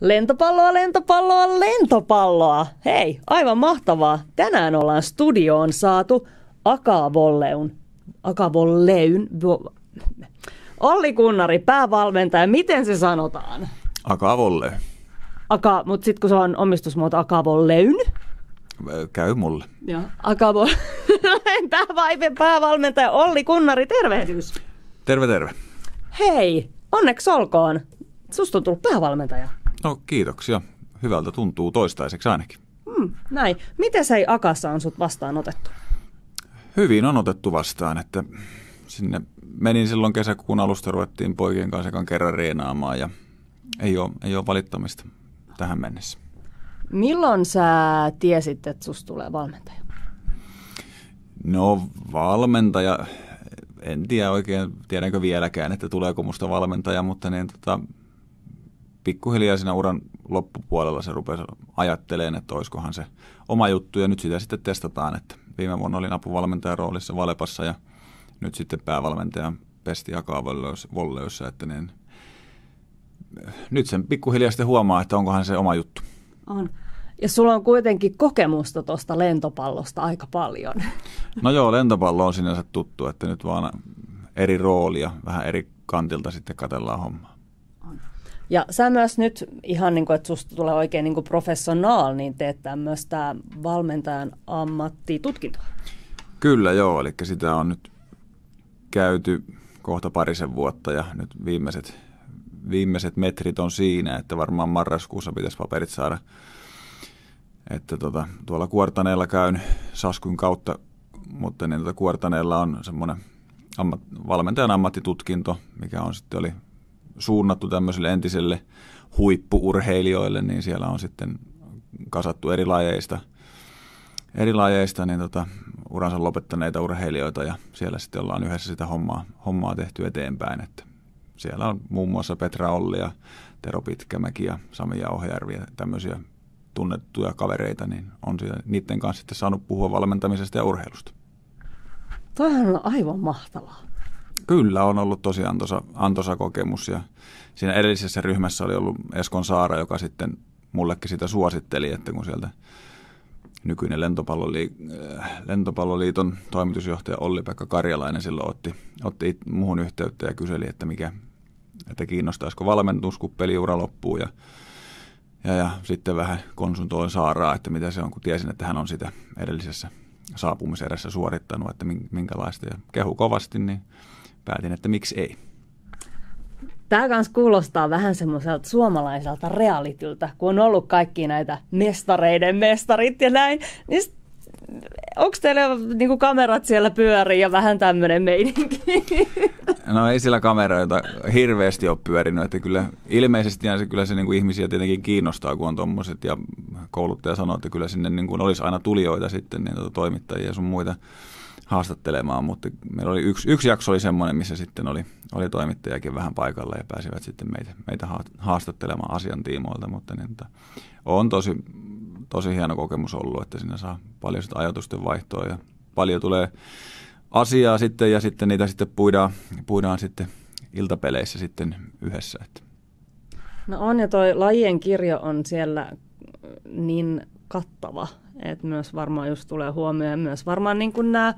Lentopalloa, lentopalloa, lentopalloa. Hei, aivan mahtavaa. Tänään ollaan studioon saatu Akavolleun, Akavolleyn, Olli Kunnari, päävalmentaja. Miten se sanotaan? Akavolle. Aka, mutta sitten kun se on omistusmuoto Akavolleyn, Käy mulle. Joo. Akavo, päävalmentaja Olli Kunnari, tervehdys. Terve, terve. Hei, onneksi olkoon. Susta on tullut päävalmentaja. No kiitoksia. Hyvältä tuntuu toistaiseksi ainakin. Hmm, näin. Miten se Akassa on sut vastaan otettu? Hyvin on otettu vastaan, että sinne menin silloin kesäkuun alusta, ruvettiin poikien kanssa kerran reenaamaan ja ei ole, ei ole valittamista tähän mennessä. Milloin sä tiesit, että susta tulee valmentaja? No valmentaja, en tiedä oikein, tiedänkö vieläkään, että tuleeko musta valmentaja, mutta niin, tota, pikkuhiljaa siinä uran loppupuolella se rupesi ajattelemaan, että olisikohan se oma juttu ja nyt sitä sitten testataan, että viime vuonna olin apuvalmentajan roolissa Valepassa ja nyt sitten päävalmentajan Pesti jakaa Volleyssa, että niin, nyt sen pikkuhiljaa sitten huomaa, että onkohan se oma juttu. On. Ja sulla on kuitenkin kokemusta tuosta lentopallosta aika paljon. No joo, lentopallo on sinänsä tuttu, että nyt vaan eri roolia, vähän eri kantilta sitten katellaan hommaa. Ja sä myös nyt, ihan niin kuin, että susta tulee oikein niin professionaal, niin teet tämmöistä valmentajan ammattitutkintoa. Kyllä joo, eli sitä on nyt käyty kohta parisen vuotta ja nyt viimeiset, viimeiset metrit on siinä, että varmaan marraskuussa pitäisi paperit saada. Että tota, tuolla Kuortaneella käyn Saskun kautta, mutta niin tota Kuortaneella on semmoinen ammat, valmentajan ammattitutkinto, mikä on sitten oli suunnattu tämmöiselle entiselle huippuurheilijoille, niin siellä on sitten kasattu eri lajeista, eri lajeista niin tota, uransa lopettaneita urheilijoita ja siellä sitten ollaan yhdessä sitä hommaa, hommaa tehty eteenpäin. Että siellä on muun muassa Petra Olli ja Tero Pitkämäki ja Sami Jauhojärvi ja tämmöisiä tunnettuja kavereita, niin on siellä, niiden kanssa sitten saanut puhua valmentamisesta ja urheilusta. Toihan on aivan mahtavaa. Kyllä, on ollut tosi antoisa, antoisa kokemus ja siinä edellisessä ryhmässä oli ollut Eskon Saara, joka sitten mullekin sitä suositteli, että kun sieltä nykyinen lentopalloli- äh, lentopalloliiton toimitusjohtaja Olli-Pekka Karjalainen silloin otti, otti muuhun yhteyttä ja kyseli, että mikä, että kiinnostaisiko valmennus, kun peliura loppuu ja, ja, ja sitten vähän konsultoin Saaraa, että mitä se on, kun tiesin, että hän on sitä edellisessä saapumiserässä suorittanut, että minkälaista ja kehu kovasti, niin päätin, että miksi ei. Tämä kans kuulostaa vähän semmoiselta suomalaiselta realityltä, kun on ollut kaikki näitä mestareiden mestarit ja näin. Niin onko teillä niinku kamerat siellä pyörii ja vähän tämmöinen meininki? No ei sillä kameroita hirveästi ole pyörinyt, että kyllä ilmeisesti se, kyllä se niinku ihmisiä tietenkin kiinnostaa, kun on tuommoiset ja kouluttaja sanoo, että kyllä sinne niinku olisi aina tulijoita sitten, niin tuota toimittajia ja sun muita haastattelemaan, mutta meillä oli yksi, yksi jakso oli semmoinen, missä sitten oli, oli toimittajakin vähän paikalla ja pääsivät sitten meitä, meitä haastattelemaan asiantiimoilta, mutta niin, että on tosi, tosi hieno kokemus ollut, että siinä saa paljon sitä ajatusten vaihtoa ja paljon tulee asiaa sitten ja sitten niitä sitten puidaan, puidaan sitten iltapeleissä sitten yhdessä. Että. No on ja toi lajien kirjo on siellä niin kattava, että myös varmaan just tulee huomioon myös varmaan niin kuin nämä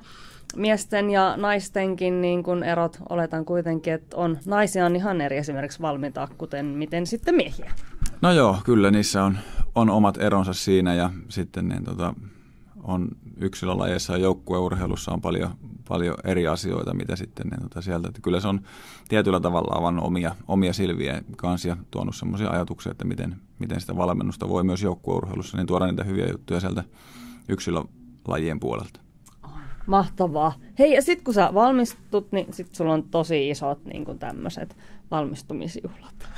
miesten ja naistenkin niin kuin erot oletan kuitenkin, että on naisia on ihan eri esimerkiksi valmentaa, kuten miten sitten miehiä. No joo, kyllä niissä on, on omat eronsa siinä ja sitten niin tota, on yksilölajeissa ja joukkueurheilussa on paljon, paljon eri asioita, mitä sitten niin tota sieltä. Että kyllä se on tietyllä tavalla avannut omia, omia silviä kanssa ja tuonut sellaisia ajatuksia, että miten, miten sitä valmennusta voi myös joukkueurheilussa niin tuoda niitä hyviä juttuja sieltä yksilölajien puolelta. Mahtavaa. Hei, ja sitten kun sä valmistut, niin sit sulla on tosi isot niin tämmöiset valmistumisjuhlat.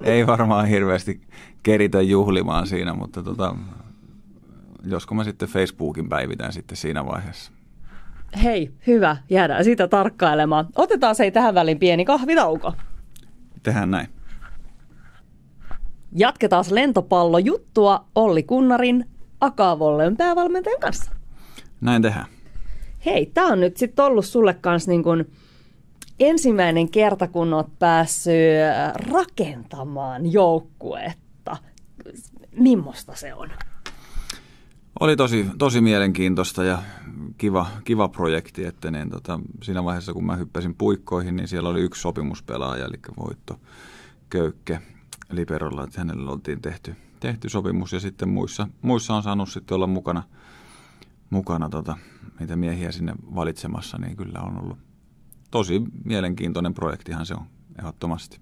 ei, ei varmaan hirveästi keritä juhlimaan siinä, mutta tota, josko mä sitten Facebookin päivitän sitten siinä vaiheessa. Hei, hyvä, jäädään siitä tarkkailemaan. Otetaan se tähän väliin pieni kahvitauko. Tehdään näin. Jatketaan lentopallojuttua Olli Kunnarin Akavollen päävalmentajan kanssa. Näin tehdään. Hei, tämä on nyt sitten ollut sulle kanssa niin kun ensimmäinen kerta, kun olet päässyt rakentamaan joukkuetta. Mimmosta se on? Oli tosi, tosi mielenkiintoista ja kiva, kiva projekti, että niin, tota, siinä vaiheessa kun mä hyppäsin puikkoihin, niin siellä oli yksi sopimuspelaaja, eli Voitto Köykke Liberolla, että hänelle oltiin tehty, tehty sopimus ja sitten muissa, muissa on saanut sitten olla mukana, mukana tota, niitä miehiä sinne valitsemassa, niin kyllä on ollut tosi mielenkiintoinen projektihan se on ehdottomasti.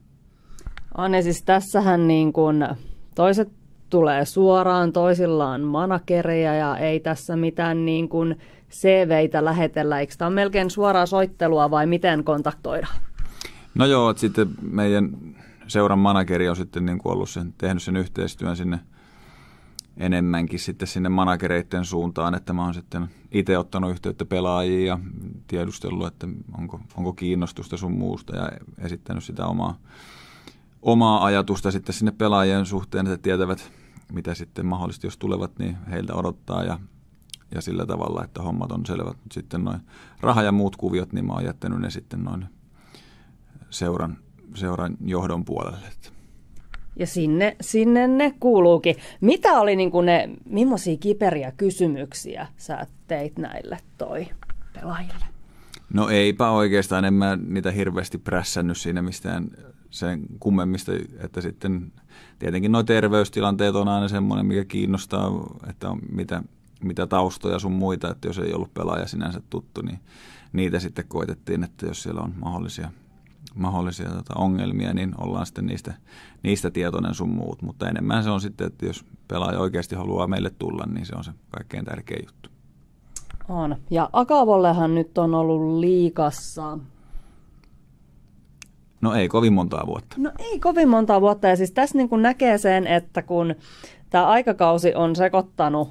Anne, siis tässähän niin kuin toiset tulee suoraan, toisillaan manakereja ja ei tässä mitään niin kuin CVitä lähetellä. Eikö tämä ole melkein suoraa soittelua vai miten kontaktoidaan? No joo, että sitten meidän seuran manageri on sitten niin ollut sen, tehnyt sen yhteistyön sinne enemmänkin sitten sinne managereiden suuntaan, että mä oon sitten itse ottanut yhteyttä pelaajiin ja tiedustellut, että onko, onko kiinnostusta sun muusta ja esittänyt sitä omaa, omaa ajatusta sitten sinne pelaajien suhteen, että tietävät, mitä sitten mahdollisesti, jos tulevat, niin heiltä odottaa ja, ja sillä tavalla, että hommat on selvät. Sitten noin raha ja muut kuviot, niin mä oon jättänyt ne sitten noin seuran, seuran johdon puolelle. Ja sinne, sinne ne kuuluukin. Mitä oli niin kuin ne, millaisia kiperiä kysymyksiä sä teit näille toi pelaajille? No eipä oikeastaan, en mä niitä hirveästi prässännyt siinä mistään sen kummemmista, että sitten tietenkin nuo terveystilanteet on aina semmoinen, mikä kiinnostaa, että on mitä, mitä taustoja sun muita, että jos ei ollut pelaaja sinänsä tuttu, niin niitä sitten koitettiin, että jos siellä on mahdollisia, mahdollisia tota, ongelmia, niin ollaan sitten niistä, niistä tietoinen sun muut. Mutta enemmän se on sitten, että jos pelaaja oikeasti haluaa meille tulla, niin se on se kaikkein tärkein juttu. On. Ja Akavollehan nyt on ollut liikassa No ei kovin montaa vuotta. No ei kovin montaa vuotta. Ja siis tässä niin kuin näkee sen, että kun tämä aikakausi on sekoittanut,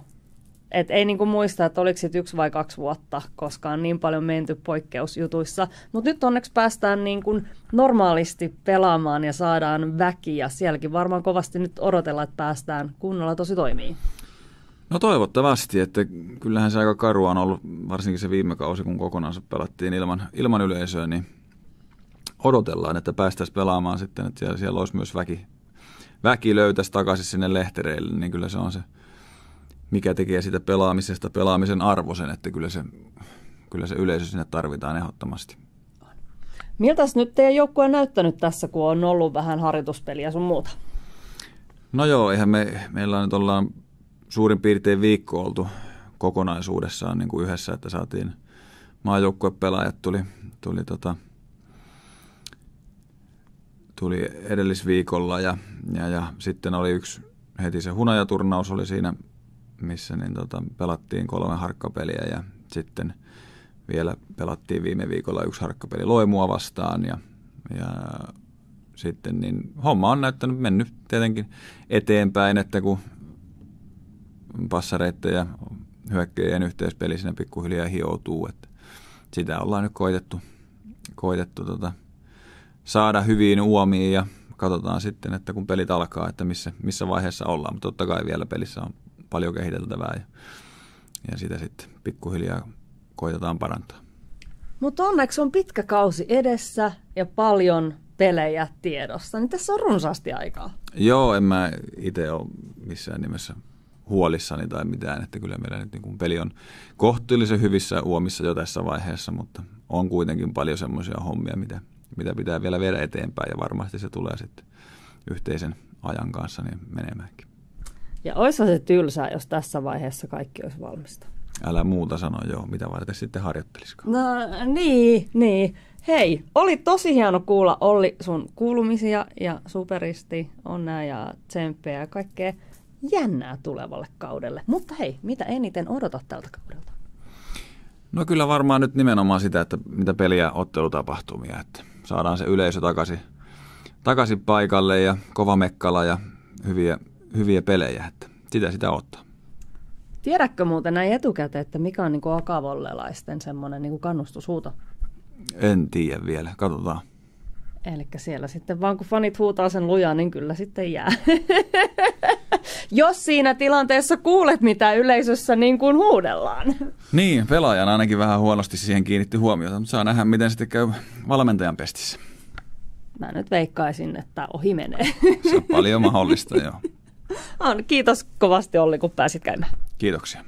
että ei niin kuin muista, että oliko sitten yksi vai kaksi vuotta, koska on niin paljon menty poikkeusjutuissa. Mutta nyt onneksi päästään niin kuin normaalisti pelaamaan ja saadaan väki. Ja sielläkin varmaan kovasti nyt odotella, että päästään kunnolla tosi toimii. No toivottavasti, että kyllähän se aika karua on ollut, varsinkin se viime kausi, kun kokonaan pelattiin ilman, ilman yleisöä, niin odotellaan, että päästäisiin pelaamaan sitten, että siellä, siellä olisi myös väki, väki löytäisi takaisin sinne lehtereille, niin kyllä se on se, mikä tekee sitä pelaamisesta pelaamisen arvoisen, että kyllä se, kyllä se yleisö sinne tarvitaan ehdottomasti. Miltä nyt teidän joukkue on näyttänyt tässä, kun on ollut vähän harjoituspeliä sun muuta? No joo, eihän me, meillä on nyt ollaan suurin piirtein viikko oltu kokonaisuudessaan niin kuin yhdessä, että saatiin maajoukkuepelaajat tuli, tuli tota, tuli edellisviikolla ja, ja, ja sitten oli yksi heti se hunajaturnaus oli siinä, missä niin tota, pelattiin kolme harkkapeliä ja sitten vielä pelattiin viime viikolla yksi harkkapeli Loimua vastaan ja, ja sitten niin homma on näyttänyt mennyt tietenkin eteenpäin, että kun passareiden ja hyökkäjien yhteispeli siinä pikkuhiljaa hioutuu, että sitä ollaan nyt koitettu, koitettu tota, saada hyviin uomiin ja katsotaan sitten, että kun pelit alkaa, että missä, missä vaiheessa ollaan. Mutta totta kai vielä pelissä on paljon kehiteltävää ja, ja sitä sitten pikkuhiljaa koitetaan parantaa. Mutta onneksi on pitkä kausi edessä ja paljon pelejä tiedossa, niin tässä on runsaasti aikaa. Joo, en mä itse ole missään nimessä huolissani tai mitään, että kyllä meillä nyt niin peli on kohtuullisen hyvissä uomissa jo tässä vaiheessa, mutta on kuitenkin paljon semmoisia hommia, mitä, mitä pitää vielä viedä eteenpäin ja varmasti se tulee sitten yhteisen ajan kanssa niin menemäänkin. Ja olisi se tylsää, jos tässä vaiheessa kaikki olisi valmista. Älä muuta sano, joo. Mitä varten sitten harjoittelisiko? No niin, niin. Hei, oli tosi hieno kuulla Olli sun kuulumisia ja superisti, onnea ja tsemppejä ja kaikkea jännää tulevalle kaudelle. Mutta hei, mitä eniten odotat tältä kaudelta? No kyllä varmaan nyt nimenomaan sitä, että mitä peliä ottelutapahtumia, että saadaan se yleisö takaisin, takaisin paikalle ja kova mekkala ja hyviä, hyviä pelejä, että sitä sitä ottaa. Tiedätkö muuten näin etukäteen, että mikä on niin kuin akavollelaisten semmoinen niin kannustushuuto? En tiedä vielä, katsotaan. Eli siellä sitten vaan kun fanit huutaa sen lujaa, niin kyllä sitten jää. Jos siinä tilanteessa kuulet, mitä yleisössä niin kuin huudellaan. Niin, pelaajan ainakin vähän huonosti siihen kiinnitti huomiota, mutta saa nähdä, miten sitten käy valmentajan pestissä. Mä nyt veikkaisin, että ohi menee. Se on paljon mahdollista, joo. On, kiitos kovasti Olli, kun pääsit käymään. Kiitoksia.